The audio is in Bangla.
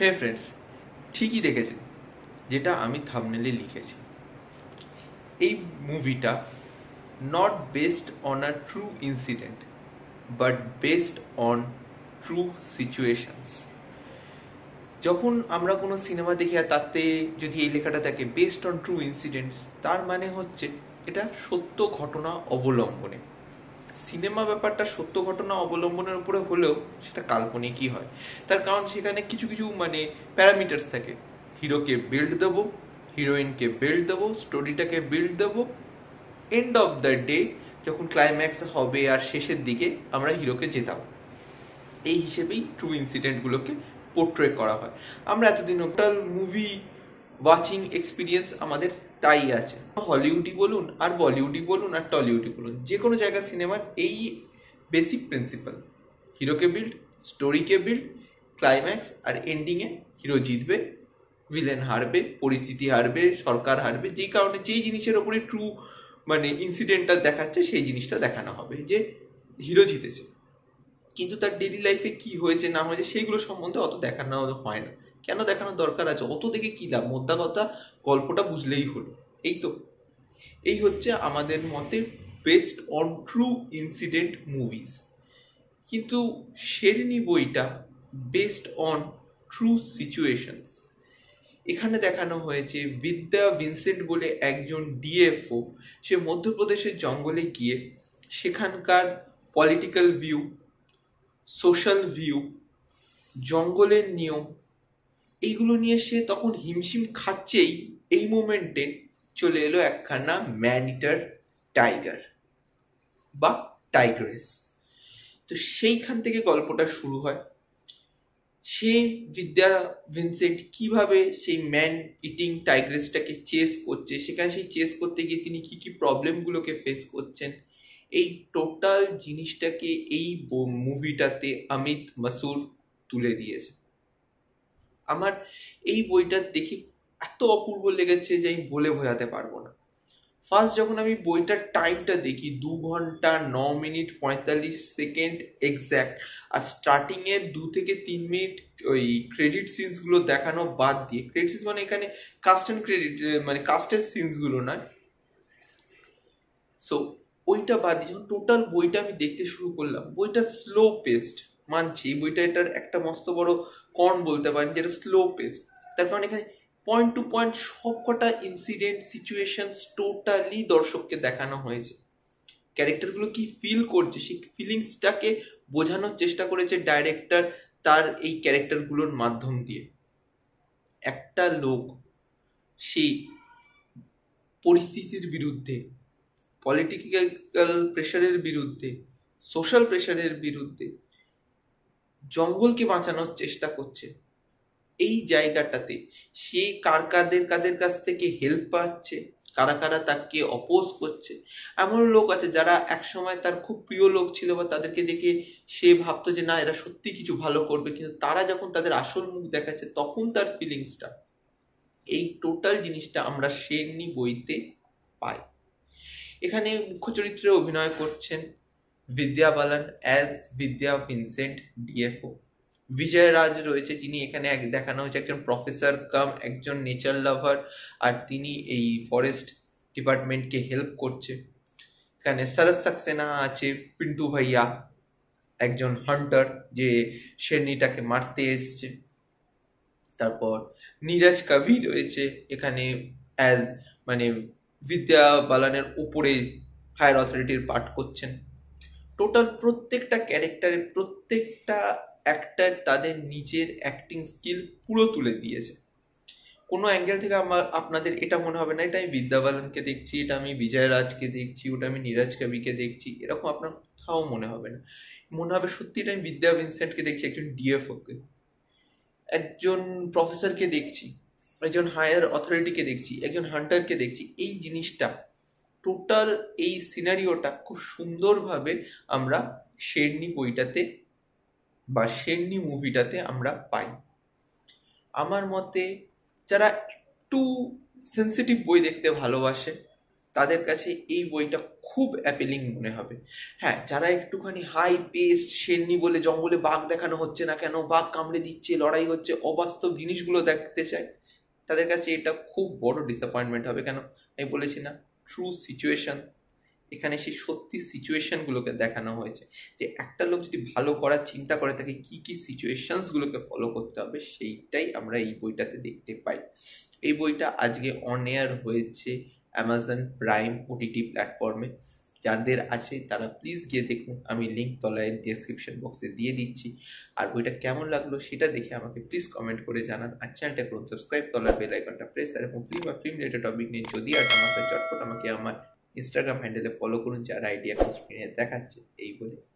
হে ফ্রেন্ডস ঠিকই দেখেছেন, যেটা আমি থামনেলে লিখেছি। এই মুভিটা not based on a true incident but based on true situations যখন আমরা কোনো সিনেমা দেখি আর তাতে যদি এই লেখাটা থাকে বেসড অন ট্রু ইনসিডেন্টস তার মানে হচ্ছে এটা সত্য ঘটনা অবলম্বনে। সিনেমা ব্যাপারটা সত্য ঘটনা অবলম্বনের উপরে হলেও সেটা কাল্পনিকই হয়। তার কারণ সেখানে কিছু কিছু মানে প্যারামিটার্স থাকে। হিরোকে বিল্ড দেবো হিরোইনকে বিল্ড দেবো স্টোরিটাকে বিল্ড দেবো। এন্ড অফ দ্য ডে যখন ক্লাইম্যাক্স হবে আর শেষের দিকে আমরা হিরোকে জেতাবো। এই হিসেবেই ট্রু ইনসিডেন্টগুলোকে পোর্ট্রে করা হয়। আমরা এতদিন টোটাল মুভি ওয়াচিং এক্সপিরিয়েন্স আমাদের তাই আছে। হলিউডই বলুন আর বলিউডই বলুন আর টলিউডই বলুন, যে কোনো জায়গার সিনেমার এই বেসিক প্রিন্সিপাল। হিরোকে বিল্ড স্টোরিকে বিল্ড ক্লাইম্যাক্স আর এন্ডিংয়ে হিরো জিতবে ভিলেন হারবে, পরিস্থিতি হারবে, সরকার হারবে, যেই কারণে যেই জিনিসের ওপরে ট্রু মানে ইনসিডেন্টটা দেখাচ্ছে, সেই জিনিসটা দেখানো হবে যে হিরো জিতেছে। কিন্তু তার ডেলি লাইফে কি হয়েছে, না হয়েছে সেইগুলো সম্বন্ধে অত দেখানো হয় না। কেন দেখানোর দরকার আছে? অত দেখে কী লাভ? মোদ্দা কথা, গল্পটা বুঝলেই হলো। এই তো। এই হচ্ছে আমাদের মতে best on true incident movies কিন্তু শেরনি বইটা বেস্ট অন ট্রু সিচুয়েশনস এখানে দেখানো হয়েছে বিদ্যা ভিনসেন্ট বলে একজন ডিএফও সে মধ্যপ্রদেশের জঙ্গলে গিয়ে সেখানকার পলিটিক্যাল ভিউ সোশ্যাল ভিউ জঙ্গলের নিয়ম এইগুলো নিয়ে সে তখন হিমশিম খাচ্ছেই এই মোমেন্টে চলে এলো একখানা ম্যান ইটার টাইগার বা টাইগ্রেস। তো সেইখান থেকে গল্পটা শুরু হয়। সে বিদ্যা ভিনসেন্ট কীভাবে সেই ম্যান ইটিং টাইগ্রেসটাকে চেস করছে, সেখানে সেই চেস করতে গিয়ে তিনি কি কি প্রবলেমগুলোকে ফেস করছেন, এই টোটাল জিনিসটাকে এই মুভিটাতে অমিত মাসুর তুলে দিয়েছে। আমার এই বইটা দেখে এত অপূর্ব লেগেছে যে আমি বলে বোঝাতে পারব না। ফার্স্ট যখন আমি বইটার টাইমটা দেখি, দু ঘণ্টা, ন মিনিট, পঁয়তাল্লিশ সেকেন্ড এক্স্যাক্ট আর স্টার্টিং এর দু থেকে তিন মিনিট ওই ক্রেডিট সিনসগুলো দেখানো বাদ দিয়ে ক্রেডিট সিনস মানে এখানে কাস্ট অ্যান্ড ক্রেডিট মানে কাস্টের সিনসগুলো নয়। সো ওইটা বাদ দিয়ে যখন টোটাল বইটা আমি দেখতে শুরু করলাম, বইটা স্লো পেস্ট মানছি বইটা এটার একটা মস্ত বড় কর্ন বলতে পারেন, যেটা স্লো পেস্ট তার কারণ এখানে পয়েন্ট টু পয়েন্ট সব কটা ইনসিডেন্ট সিচুয়েশন টোটালি দর্শককে দেখানো হয়েছে। ক্যারেক্টারগুলো কি ফিল করছে, সেই ফিলিংসটাকে বোঝানোর চেষ্টা করেছে ডাইরেক্টর তার এই ক্যারেক্টারগুলোর মাধ্যম দিয়ে। একটা লোক সে পরিস্থিতির বিরুদ্ধে পলিটিক্যাল প্রেশারের বিরুদ্ধে সোশ্যাল প্রেশারের বিরুদ্ধে জঙ্গলকে বাঁচানোর চেষ্টা করছে। এই জায়গাটাতে সে কার কাদের কাদের কাছ থেকে হেল্প পাচ্ছে, কারা কারা তাকে অপোজ করছে। এমন লোক আছে যারা একসময় তার খুব প্রিয় লোক ছিল বা তাদেরকে দেখে সে ভাবতো যে, না, এরা সত্যি কিছু ভালো করবে। কিন্তু তারা যখন তাদের আসল মুখ দেখাচ্ছে, তখন তার ফিলিংসটা এই টোটাল জিনিসটা আমরা শেরনি বইতে পাই। এখানে মুখ্য চরিত্রে অভিনয় করছেন Vidya Balan as Vidya Vincent DFO Vijay Raaz রয়েছে, যিনি এখানে এক দেখানো হয়েছে একজন প্রফেসর কাম একজন নেচার লাভার আর তিনি এই ফরেস্ট ডিপার্টমেন্টকে হেল্প করছে। এখানে সরস সাক্সেনা আছে, পিন্টু ভাইয়া, একজন হান্টার যে শেরনিটাকে মারতে এসছে। তারপর নীরজ কবি রয়েছে, এখানে অ্যাজ মানে বিদ্যা বালানের উপরে হায়ার অথরিটির পাঠ করছেন। টোটাল প্রত্যেকটা ক্যারেক্টারের প্রত্যেকটা অ্যাক্টার তাদের নিজের অ্যাক্টিং স্কিল পুরো তুলে দিয়েছে। কোনো অ্যাঙ্গেল থেকে আমার, আপনাদের এটা মনে হবে না, এটা আমি বিদ্যা বালনকে দেখছি, এটা আমি বিজয় রাজকে দেখছি, ওটা আমি নীরজ কবিকে দেখছি, এরকম আপনার কোথাও মনে হবে না। মনে হবে সত্যি এটা আমি বিদ্যা ভিনসেন্টকে দেখছি, একজন ডিএফওকে একজন প্রফেসরকে দেখছি, একজন হায়ার অথরিটিকে দেখছি, একজন হান্টারকে দেখছি, এই জিনিসটা টোটাল এই সিনারিওটা খুব সুন্দরভাবে আমরা শেরনি বইটাতে বা শেরনি মুভিটাতে আমরা পাই। আমার মতে যারা একটু সেন্সিটিভ বই দেখতে ভালোবাসে, তাদের কাছে এই বইটা খুব অ্যাপেলিং মনে হবে। হ্যাঁ যারা একটুখানি হাই পেস্ট শেরনি বলে জঙ্গলে বাঘ দেখানো হচ্ছে না কেন, বাঘ কামড়ে দিচ্ছে, লড়াই হচ্ছে, অবাস্তব জিনিসগুলো দেখতে চায়, তাদের কাছে এটা খুব বড় ডিসঅ্যাপয়েন্টমেন্ট হবে। কেন? আমি বলেছি না ট্রু সিচুয়েশন এখানে সেই সত্যি সিচুয়েশনগুলোকে দেখানো হয়েছে। যে একটা লোক যদি ভালো করার চিন্তা করে, তাকে কী কী সিচুয়েশনসগুলোকে ফলো করতে হবে, সেইটাই আমরা এই বইটাতে দেখতে পাই। এই বইটা আজকে অন এয়ার হয়েছে অ্যামাজন প্রাইম ওটিটি প্ল্যাটফর্মে যাদের আছে, তারা প্লিজ গিয়ে দেখুন। আমি লিঙ্ক তলায় ডেসক্রিপশন বক্সে দিয়ে দিচ্ছি। আর বইটা কেমন লাগল সেটা দেখে আমাকে প্লিজ কমেন্ট করে জানান। আর চ্যানেলটা করুন সাবস্ক্রাইব তলার বেল আইকনটা প্রেস আর এবং ফিল্ম বা ফিল্ম রিলেটেড টপিক নিয়ে যদি আর আমার চটপট আমাকে আমার ইনস্টাগ্রাম হ্যান্ডেলে ফলো করুন, যারা আইডিয়া স্ক্রিনে দেখাচ্ছে। এই বলে।